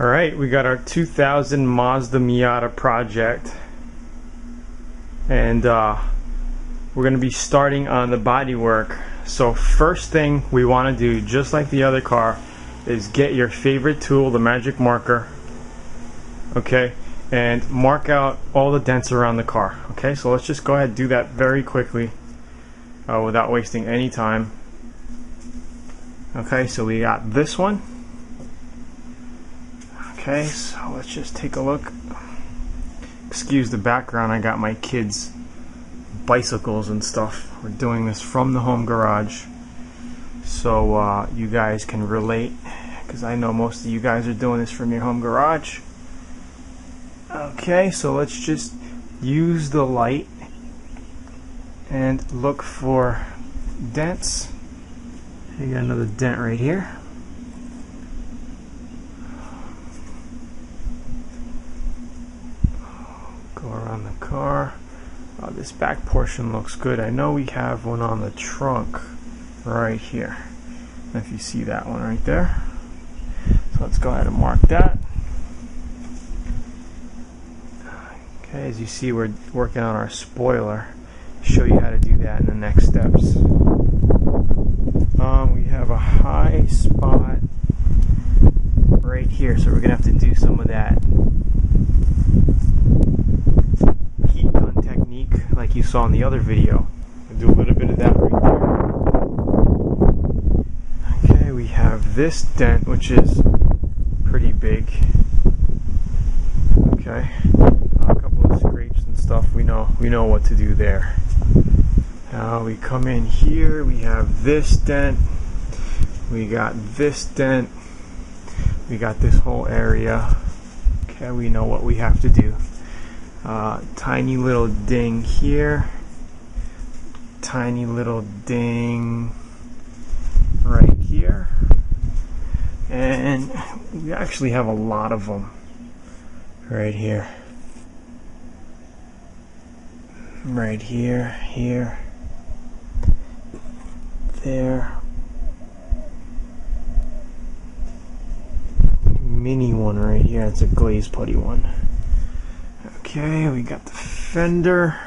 Alright, we got our 2000 Mazda Miata project. And uh, we're going to be starting on the bodywork. So first thing we want to do, just like the other car, is get your favorite tool, the magic marker. Okay, and mark out all the dents around the car. Okay, so let's just go ahead and do that very quickly uh, without wasting any time. Okay, so we got this one. Okay, so let's just take a look. Excuse the background, I got my kids' bicycles and stuff. We're doing this from the home garage. So uh, you guys can relate, because I know most of you guys are doing this from your home garage. Okay, so let's just use the light and look for dents. You got another dent right here. Go around the car. Oh, this back portion looks good. I know we have one on the trunk right here. If you see that one right there. So let's go ahead and mark that. Okay, as you see, we're working on our spoiler. Show you how to do that in the next steps. Um, we have a high spot right here, so we're gonna have to do some of that like you saw in the other video. We'll do a little bit of that right there. Okay, we have this dent, which is pretty big. Okay, a couple of scrapes and stuff. We know we know what to do there. Now we come in here. We have this dent. We got this dent. We got this whole area. Okay, we know what we have to do. Uh, tiny little ding here. Tiny little ding right here. And we actually have a lot of them right here. Right here, here, there. Mini one right here. It's a glaze putty one. Okay, we got the fender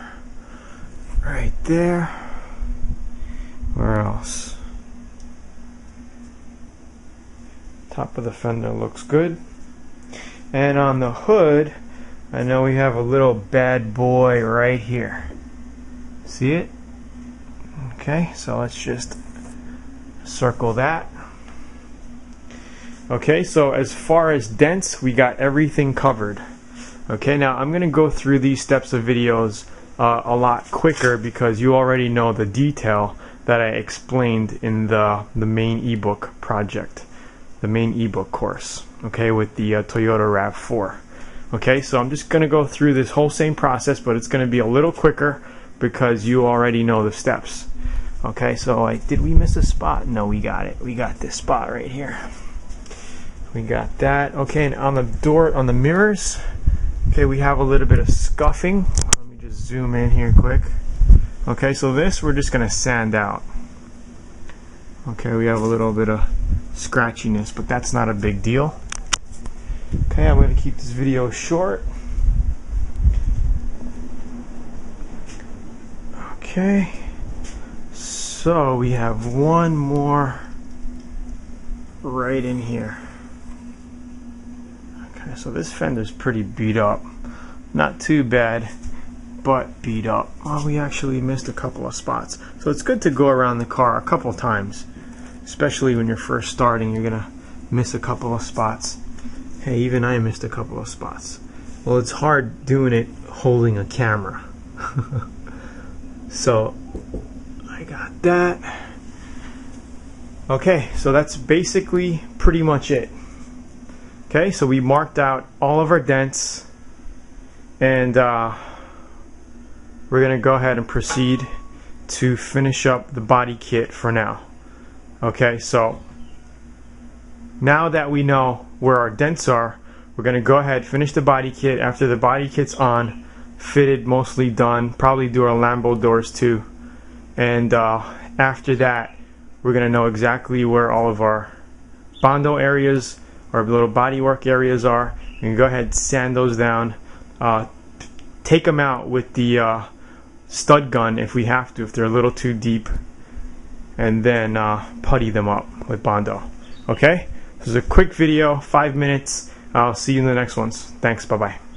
right there. Where else? Top of the fender looks good. And on the hood, I know we have a little bad boy right here. See it? Okay, so let's just circle that. Okay, so as far as dents, we got everything covered. Okay, now I'm going to go through these steps of videos uh, a lot quicker because you already know the detail that I explained in the, the main ebook project, the main ebook course, okay, with the uh, Toyota RAV4. Okay, so I'm just going to go through this whole same process, but it's going to be a little quicker because you already know the steps. Okay, so like, did we miss a spot? No, we got it. We got this spot right here. We got that. Okay, and on the door, on the mirrors, okay, we have a little bit of scuffing. Let me just zoom in here quick. Okay, so this we're just going to sand out. Okay, we have a little bit of scratchiness, but that's not a big deal. Okay, I'm going to keep this video short. Okay, so we have one more right in here. Okay, so this fender's pretty beat up. Not too bad, but beat up. Oh, we actually missed a couple of spots. So it's good to go around the car a couple times, especially when you're first starting. You're to miss a couple of spots. Hey, even I missed a couple of spots. Well, it's hard doing it holding a camera. so, I got that. Okay, so that's basically pretty much it. Okay, so we marked out all of our dents and uh, we're going to go ahead and proceed to finish up the body kit for now. Okay, so now that we know where our dents are, we're going to go ahead finish the body kit. After the body kit's on, fitted, mostly done, probably do our Lambo doors too. And uh, after that, we're going to know exactly where all of our Bondo areas or little bodywork areas are. You can go ahead and sand those down. Uh, take them out with the uh, stud gun if we have to, if they're a little too deep, and then uh, putty them up with Bondo. Okay? This is a quick video, five minutes. I'll see you in the next ones. Thanks. Bye bye.